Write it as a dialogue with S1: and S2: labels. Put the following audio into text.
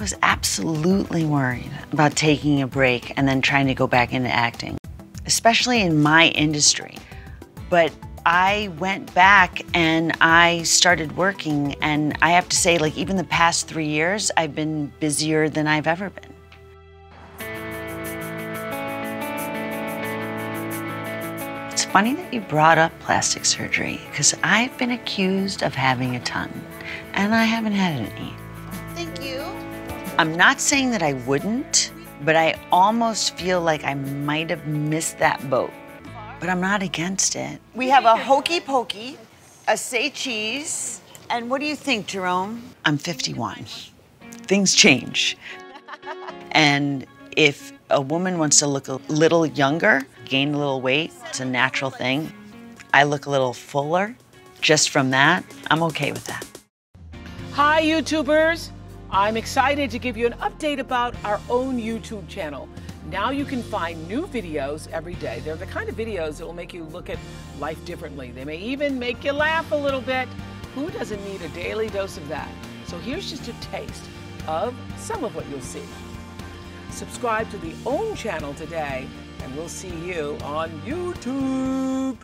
S1: was absolutely worried about taking a break and then trying to go back into acting, especially in my industry. But I went back and I started working, and I have to say, like, even the past three years, I've been busier than I've ever been. It's funny that you brought up plastic surgery because I've been accused of having a ton, and I haven't had any. I'm not saying that I wouldn't, but I almost feel like I might have missed that boat. But I'm not against it.
S2: We have a hokey pokey, a say cheese, and what do you think, Jerome?
S1: I'm 51. Things change. and if a woman wants to look a little younger, gain a little weight, it's a natural thing. I look a little fuller just from that. I'm okay with that.
S3: Hi, YouTubers. I'm excited to give you an update about our own YouTube channel. Now you can find new videos every day. They're the kind of videos that will make you look at life differently. They may even make you laugh a little bit. Who doesn't need a daily dose of that? So here's just a taste of some of what you'll see. Subscribe to the OWN channel today, and we'll see you on YouTube.